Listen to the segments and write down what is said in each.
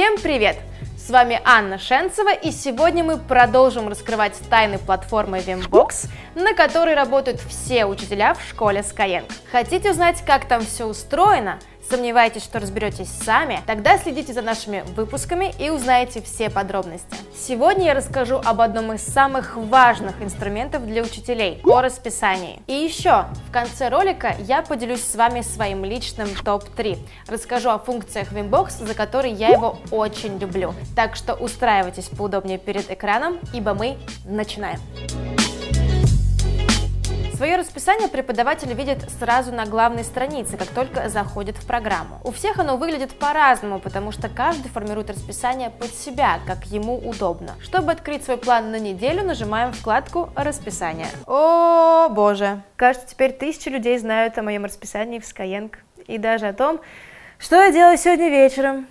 Всем привет! С вами Анна Шенцева, и сегодня мы продолжим раскрывать тайны платформы Vimbox, на которой работают все учителя в школе Skyeng. Хотите узнать, как там все устроено? Сомневаетесь, что разберетесь сами? Тогда следите за нашими выпусками и узнаете все подробности. Сегодня я расскажу об одном из самых важных инструментов для учителей – о расписании. И еще, в конце ролика я поделюсь с вами своим личным топ-3. Расскажу о функциях Wimbox, за которые я его очень люблю. Так что устраивайтесь поудобнее перед экраном, ибо мы начинаем. Свое расписание преподаватель видит сразу на главной странице, как только заходит в программу. У всех оно выглядит по-разному, потому что каждый формирует расписание под себя, как ему удобно. Чтобы открыть свой план на неделю, нажимаем вкладку «Расписание». О, боже! Кажется, теперь тысячи людей знают о моем расписании в Skyeng и даже о том, что я делаю сегодня вечером.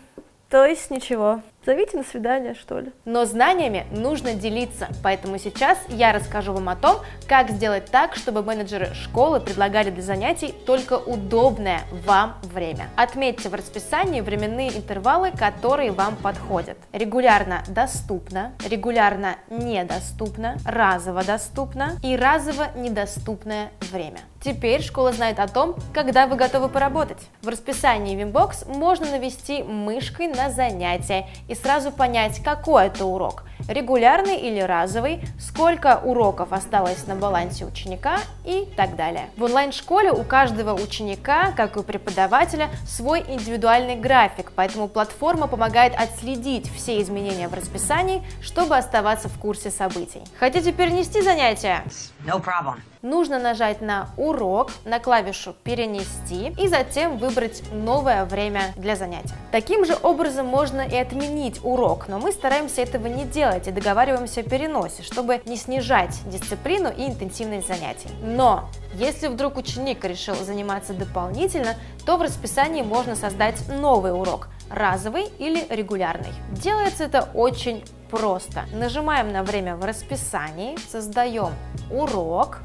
То есть ничего. Зовите на свидание, что ли. Но знаниями нужно делиться, поэтому сейчас я расскажу вам о том, как сделать так, чтобы менеджеры школы предлагали для занятий только удобное вам время. Отметьте в расписании временные интервалы, которые вам подходят. Регулярно доступно, регулярно недоступно, разово доступно и разово недоступное время. Теперь школа знает о том, когда вы готовы поработать. В расписании Wimbox можно навести мышкой на занятие и сразу понять, какой это урок – регулярный или разовый, сколько уроков осталось на балансе ученика и так далее. В онлайн-школе у каждого ученика, как и у преподавателя, свой индивидуальный график, поэтому платформа помогает отследить все изменения в расписании, чтобы оставаться в курсе событий. Хотите перенести занятия? No problem. Нужно нажать на «Урок», на клавишу «Перенести» и затем выбрать новое время для занятия. Таким же образом можно и отменить урок, но мы стараемся этого не делать, и договариваемся о переносе, чтобы не снижать дисциплину и интенсивность занятий. Но если вдруг ученик решил заниматься дополнительно, то в расписании можно создать новый урок – разовый или регулярный. Делается это очень просто. Нажимаем на время в расписании, создаем урок,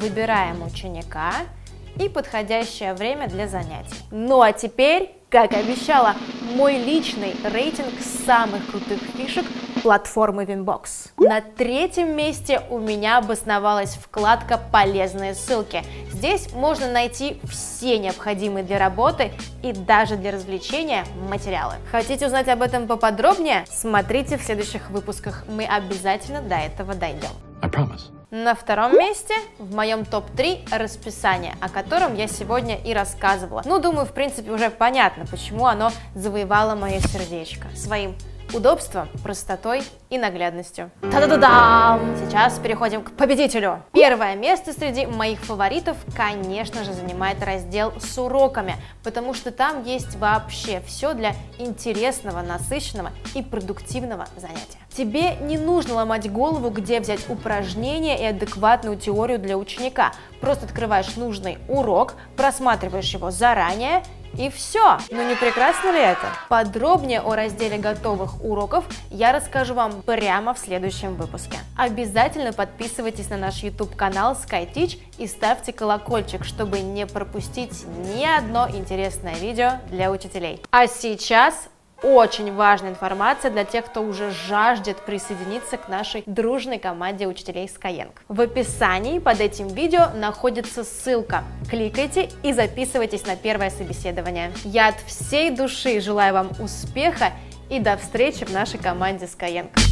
выбираем ученика и подходящее время для занятий. Ну а теперь, как обещала, мой личный рейтинг самых крутых фишек платформы Winbox. На третьем месте у меня обосновалась вкладка «Полезные ссылки». Здесь можно найти все необходимые для работы и даже для развлечения материалы. Хотите узнать об этом поподробнее? Смотрите в следующих выпусках, мы обязательно до этого дойдем. I promise. На втором месте в моем топ-3 расписание, о котором я сегодня и рассказывала. Ну, думаю, в принципе, уже понятно, почему оно завоевало мое сердечко своим удобством, простотой и наглядностью. Та-да-да-дам! Сейчас переходим к победителю. Первое место среди моих фаворитов, конечно же, занимает раздел с уроками, потому что там есть вообще все для интересного, насыщенного и продуктивного занятия. Тебе не нужно ломать голову, где взять упражнения и адекватную теорию для ученика. Просто открываешь нужный урок, просматриваешь его заранее и все. Ну не прекрасно ли это? Подробнее о разделе готовых уроков я расскажу вам прямо в следующем выпуске. Обязательно подписывайтесь на наш YouTube канал SkyTeach и ставьте колокольчик, чтобы не пропустить ни одно интересное видео для учителей. А сейчас очень важная информация для тех, кто уже жаждет присоединиться к нашей дружной команде учителей Skyeng. В описании под этим видео находится ссылка. Кликайте и записывайтесь на первое собеседование. Я от всей души желаю вам успеха и до встречи в нашей команде Skyeng.